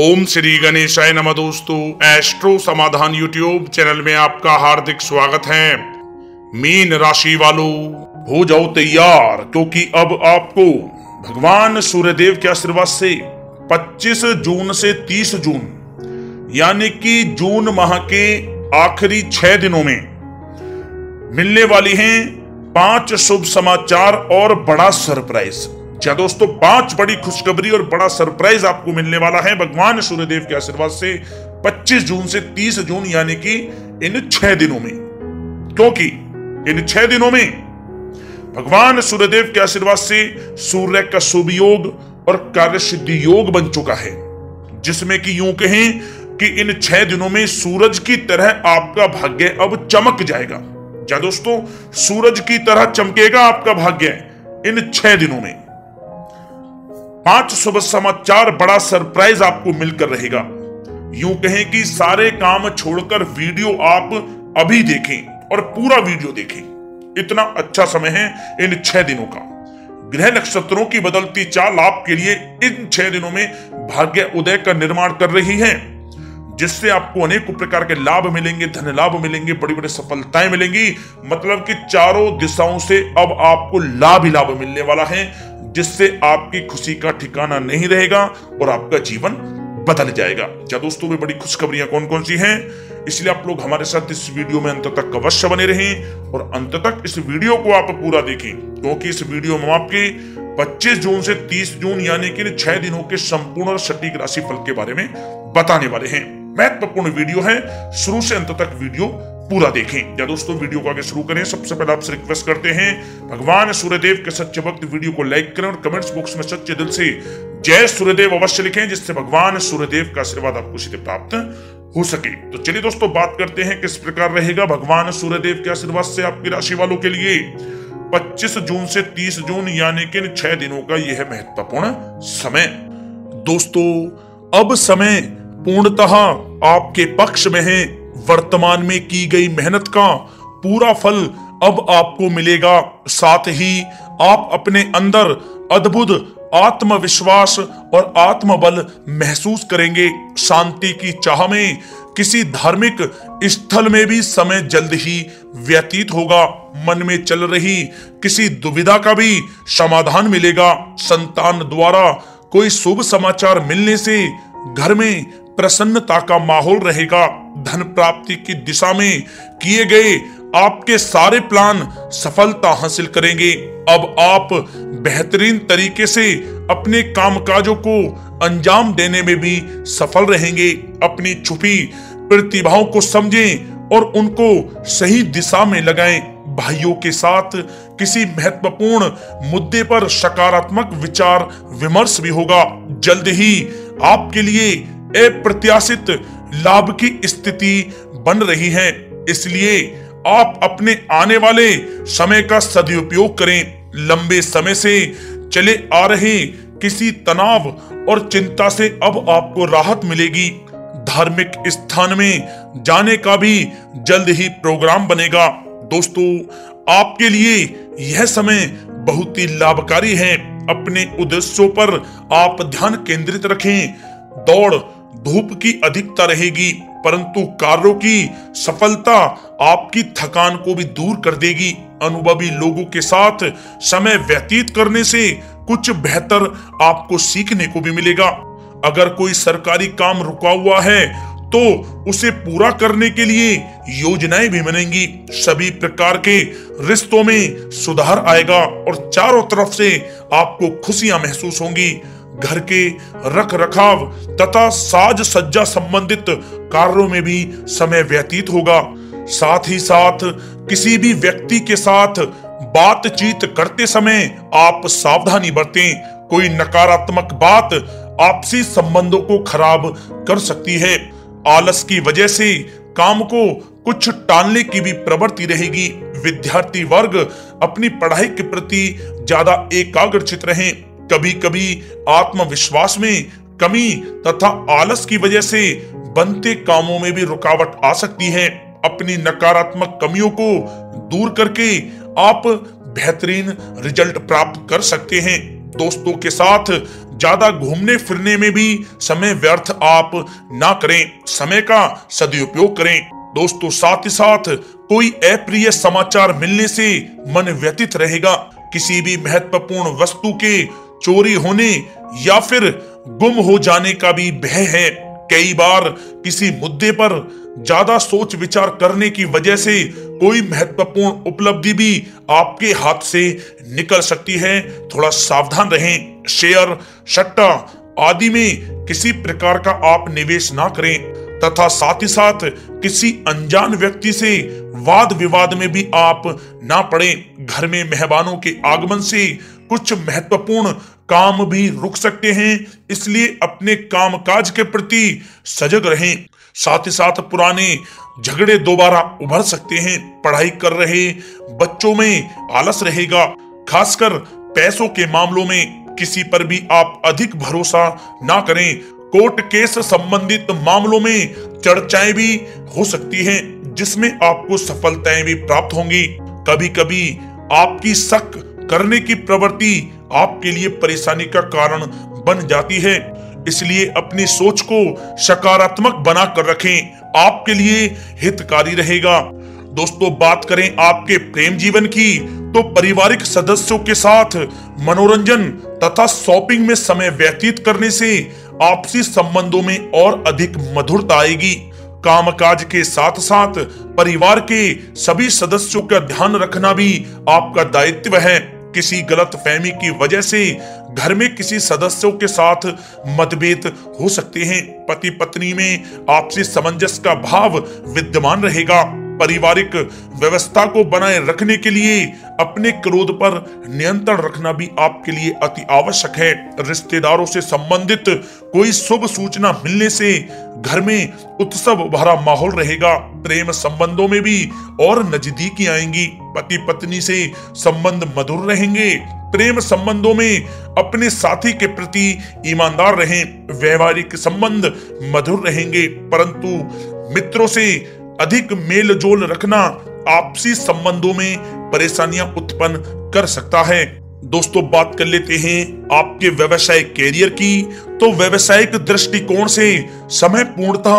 ओम श्री गणेशाय नमः दोस्तों एस्ट्रो समाधान यूट्यूब चैनल में आपका हार्दिक स्वागत है। मीन राशि वालों, हो जाओ तैयार, क्योंकि अब आपको भगवान सूर्यदेव के आशीर्वाद से 25 जून से 30 जून, यानी कि जून माह के आखिरी छह दिनों में मिलने वाली हैं पाँच शुभ समाचार और बड़ा सरप्राइज़। क्या दोस्तों, पाँच बड़ी खुशखबरी और बड़ा सरप्राइज़ आपको मिलने वाला है। भगवान सूर्यदेव के आशीर्वाद से 25 जून से 30 जून, यानी कि इन छह दिनों में। क्योंकि इन छह दिनों में भगवान सूर्यदेव के आशीर्वाद से सूर्य का शुभ योग और कार्य सिद्धि योग बन चुका है। जिसमें कि यूँ कहें कि इन छह दिनों में सूरज की तरह आपका भाग्य अब चमक जाएगा। क्या दोस्तों, सूरज की तरह चमकेगा आपका भाग्य इन छह दिनों में। पाँच सुबह समाचार बड़ा सरप्राइज़ आपको मिलकर रहेगा। यूँ कहें कि सारे काम छोड़कर वीडियो आप अभी देखें और पूरा वीडियो देखें। इतना अच्छा समय है इन छह दिनों का। ग्रह नक्षत्रों की बदलती चाल आपके लिए इन छह दिनों में भाग्य उदय का निर्माण कर रही है, जिससे आपको अनेक प्रकार के लाभ मिलेंगे, धन लाभ मिलेंगे बड़ी बड़ी सफलताएँ मिलेंगी। मतलब कि चारों दिशाओं से अब आपको लाभ ही लाभ मिलने वाला है। जिससे आपकी खुशी का ठिकाना नहीं रहेगा और आपका जीवन बदल जाएगा। क्या दोस्तों में बड़ी खुशखबरियाँ कौन कौन सी हैं? इसलिए आप लोग हमारे साथ इस वीडियो में अंत तक अवश्य बने रहें और अंत तक इस वीडियो को आप पूरा देखें, क्योंकि इस वीडियो में आपके 25 जून से 30 जून यानी कि छह दिनों के संपूर्ण और सटीक राशि फल के बारे में बताने वाले हैं। महत्वपूर्ण वीडियो है। शुरू से अंत तक वीडियो पूरा देखें। या दोस्तों, वीडियो को आगे शुरू करें। सबसे पहले आपसे रिक्वेस्ट करते हैं, भगवान सूर्यदेव के सच्चे भक्त वीडियो को लाइक करें और कमेंट्स बॉक्स में सच्चे दिल से जय सूर्यदेव अवश्य लिखें, जिससे भगवान सूर्यदेव का आशीर्वाद आपको सीधे प्राप्त हो सके। तो चलिए दोस्तों, बात करते हैं, किस प्रकार रहेगा भगवान सूर्यदेव के आशीर्वाद से आपकी राशि वालों के लिए। 25 जून से 30 जून, यानी कि छह दिनों का यह महत्वपूर्ण समय। दोस्तों, अब समय पूर्णतः आपके पक्ष में है। वर्तमान में की गई मेहनत का पूरा फल अब आपको मिलेगा। साथ ही आप अपने अंदर अद्भुत आत्मविश्वास और आत्मबल महसूस करेंगे। शांति की चाह में किसी धार्मिक स्थल में भी समय जल्द ही व्यतीत होगा। मन में चल रही किसी दुविधा का भी समाधान मिलेगा। संतान द्वारा कोई शुभ समाचार मिलने से घर में प्रसन्नता का माहौल रहेगा। धन प्राप्ति की दिशा में किए गए आपके सारे प्लान सफलता हासिल करेंगे। अब आप बेहतरीन तरीके से अपने कामकाजों को अंजाम देने में भी सफल रहेंगे। अपनी छुपी प्रतिभाओं को समझें और उनको सही दिशा में लगाएँ। भाइयों के साथ किसी महत्वपूर्ण मुद्दे पर सकारात्मक विचार, विमर्श भी होगा। जल्द ही आपके लिए अप्रत्याशित लाभ की स्थिति बन रही है। इसलिए आप अपने आने वाले समय का सदुपयोग करें। लंबे समय से चले आ रहे किसी तनाव और चिंता से अब आपको राहत मिलेगी। धार्मिक स्थान में जाने का भी जल्द ही प्रोग्राम बनेगा। दोस्तों, आपके लिए यह समय बहुत ही लाभकारी है। अपने उद्देश्यों पर आप ध्यान केंद्रित रखें। दौड़ धूप की अधिकता रहेगी, परंतु कार्यों की सफलता आपकी थकान को भी दूर कर देगी। अनुभवी लोगों के साथ समय व्यतीत करने से कुछ बेहतर आपको सीखने को भी मिलेगा। अगर कोई सरकारी काम रुका हुआ है तो उसे पूरा करने के लिए योजनाएँ भी बनेंगी। सभी प्रकार के रिश्तों में सुधार आएगा और चारों तरफ़ से आपको खुशियाँ महसूस होंगी। घर के रख रखाव तथा साज सज्जा संबंधित कार्यों में भी समय व्यतीत होगा। साथ ही साथ किसी भी व्यक्ति के साथ बातचीत करते समय आप सावधानी बरतें। कोई नकारात्मक बात आपसी संबंधों को खराब कर सकती है। आलस की वजह से काम को कुछ टालने की भी प्रवृत्ति रहेगी। विद्यार्थी वर्ग अपनी पढ़ाई के प्रति ज़्यादा एकाग्रचित रहें। कभी कभी आत्मविश्वास में कमी तथा आलस की वजह से बनते कामों में भी रुकावट आ सकती है। अपनी नकारात्मक कमियों को दूर करके आप बेहतरीन रिज़ल्ट प्राप्त कर सकते हैं। दोस्तों के साथ ज़्यादा घूमने फिरने में भी समय व्यर्थ आप ना करें। समय का सदुपयोग करें। दोस्तों, साथ ही साथ कोई अप्रिय समाचार मिलने से मन व्यतीत रहेगा। किसी भी महत्वपूर्ण वस्तु के चोरी होने या फिर गुम हो जाने का भी भय है। कई बार किसी मुद्दे पर ज़्यादा सोच विचार करने की वजह से कोई महत्वपूर्ण उपलब्धि भी आपके हाथ से निकल सकती है। थोड़ा सावधान रहें, शेयर सट्टा आदि में किसी प्रकार का आप निवेश ना करें, तथा साथ ही साथ किसी अनजान व्यक्ति से वाद विवाद में भी आप ना पड़े। घर में मेहमानों के आगमन से कुछ महत्वपूर्ण काम भी रुक सकते हैं, इसलिए अपने कामकाज के प्रति सजग रहें। साथ ही साथ पुराने झगड़े दोबारा उभर सकते हैं, पढ़ाई कर रहे बच्चों में आलस रहेगा, खासकर पैसों के मामलों में। किसी पर भी आप अधिक भरोसा ना करें। कोर्ट केस संबंधित मामलों में चर्चाएँ भी हो सकती हैं, जिसमें आपको सफलताएँ भी प्राप्त होंगी। कभी कभी आपकी शक करने की प्रवृत्ति आपके लिए परेशानी का कारण बन जाती है। इसलिए अपनी सोच को सकारात्मक बना कर रखें। आपके लिए हितकारी रहेगा। दोस्तों, बात करें आपके प्रेम जीवन की तो पारिवारिक सदस्यों के साथ मनोरंजन तथा शॉपिंग में समय व्यतीत करने से आपसी संबंधों में और अधिक मधुरता आएगी। कामकाज के साथ साथ परिवार के सभी सदस्यों का ध्यान रखना भी आपका दायित्व है। किसी गलत फहमी की वजह से घर में किसी सदस्यों के साथ मतभेद हो सकते हैं। पति पत्नी में आपसी समंजस का भाव विद्यमान रहेगा। पारिवारिक व्यवस्था को बनाए रखने के लिए, अपने क्रोध पर नियंत्रण रखना भी आपके लिए अति आवश्यक है। रिश्तेदारों से संबंधित कोई शुभ सूचना मिलने से घर में उत्सव भरा माहौल रहेगा। प्रेम संबंधों में भी और नजदीकी आएँगी। पति पत्नी से संबंध मधुर रहेंगे। प्रेम संबंधों में अपने साथी के प्रति ईमानदार रहें। व्यवहारिक संबंध मधुर रहेंगे, परंतु मित्रों से अधिक मेल जोल रखना आपसी संबंधों में परेशानियाँ उत्पन्न कर सकता है। दोस्तों, बात कर लेते हैं आपके व्यवसायिक कैरियर की। तो व्यवसायिक दृष्टिकोण से समय पूर्णतः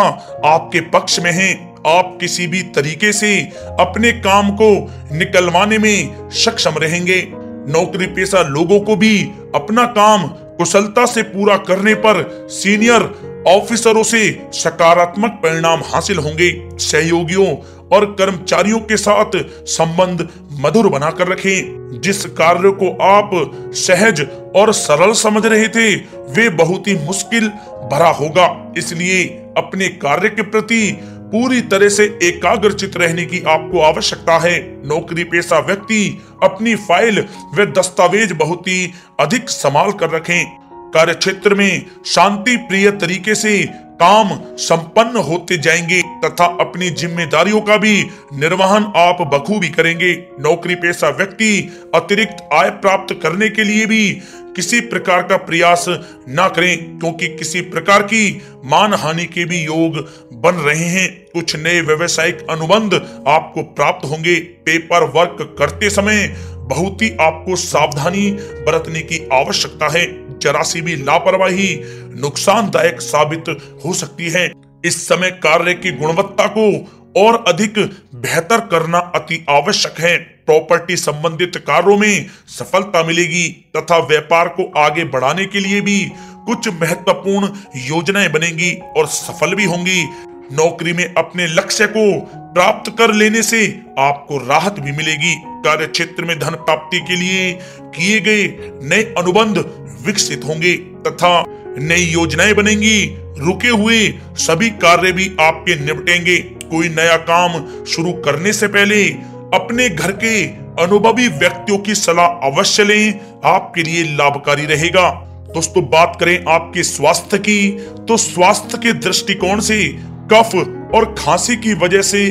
आपके पक्ष में है। आप किसी भी तरीके से अपने काम को निकलवाने में सक्षम रहेंगे। नौकरी पेशा लोगों को भी अपना काम कुशलता से पूरा करने पर सीनियर ऑफिसरों से सकारात्मक परिणाम हासिल होंगे। सहयोगियों और कर्मचारियों के साथ संबंध मधुर बनाकर रखें। जिस कार्य को आप सहज और सरल समझ रहे थे, वे बहुत ही मुश्किल भरा होगा। इसलिए अपने कार्य के प्रति पूरी तरह से एकाग्रचित रहने की आपको आवश्यकता है। नौकरी पेशा व्यक्ति अपनी फ़ाइल व दस्तावेज़ बहुत ही अधिक संभाल कर रखें। कार्य क्षेत्र में शांति प्रिय तरीके से काम संपन्न होते जाएँगे तथा अपनी जिम्मेदारियों का भी निर्वहन आप बखूबी करेंगे। नौकरी पेशा व्यक्ति अतिरिक्त आय प्राप्त करने के लिए भी किसी प्रकार का प्रयास ना करें, क्योंकि किसी प्रकार की मान हानि के भी योग बन रहे हैं। कुछ नए व्यवसायिक अनुबंध आपको प्राप्त होंगे। पेपर वर्क करते समय बहुत ही आपको सावधानी बरतने की आवश्यकता है। जरा सी भी लापरवाही, नुकसानदायक साबित हो सकती है। इस समय कार्य की गुणवत्ता को और अधिक बेहतर करना अति आवश्यक है। प्रॉपर्टी संबंधित कार्यों में सफलता मिलेगी तथा व्यापार को आगे बढ़ाने के लिए भी कुछ महत्वपूर्ण योजनाएँ बनेंगी और सफल भी होंगी। नौकरी में अपने लक्ष्य को प्राप्त कर लेने से आपको राहत भी मिलेगी। कार्य क्षेत्र में धन प्राप्ति के लिए किए गए नए अनुबंध विकसित होंगे तथा नई योजनाएँ बनेंगी। रुके हुए सभी कार्य भी आपके निपटेंगे। कोई नया काम शुरू करने से पहले अपने घर के अनुभवी व्यक्तियों की सलाह अवश्य लें। आपके लिए लाभकारी रहेगा। दोस्तों, बात करें आपके स्वास्थ्य की। तो स्वास्थ्य के दृष्टिकोण से कफ और खांसी की वजह से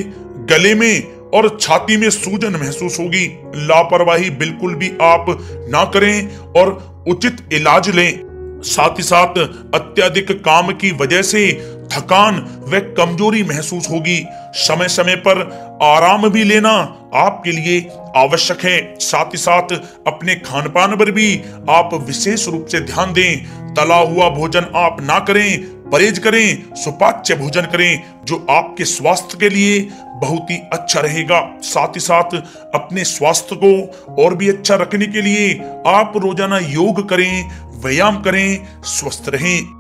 गले में और छाती में सूजन महसूस होगी। लापरवाही बिल्कुल भी आप ना करें और उचित इलाज लें। साथ ही साथ अत्यधिक काम की वजह से थकान व कमज़ोरी महसूस होगी। समय समय पर आराम भी लेना आपके लिए आवश्यक है। साथ ही साथ अपने खान पान पर भी आप विशेष रूप से ध्यान दें। तला हुआ भोजन आप ना करें परहेज करें, सुपाच्य भोजन करें, जो आपके स्वास्थ्य के लिए बहुत ही अच्छा रहेगा। साथ ही साथ अपने स्वास्थ्य को और भी अच्छा रखने के लिए आप रोज़ाना योग करें, व्यायाम करें, स्वस्थ रहें।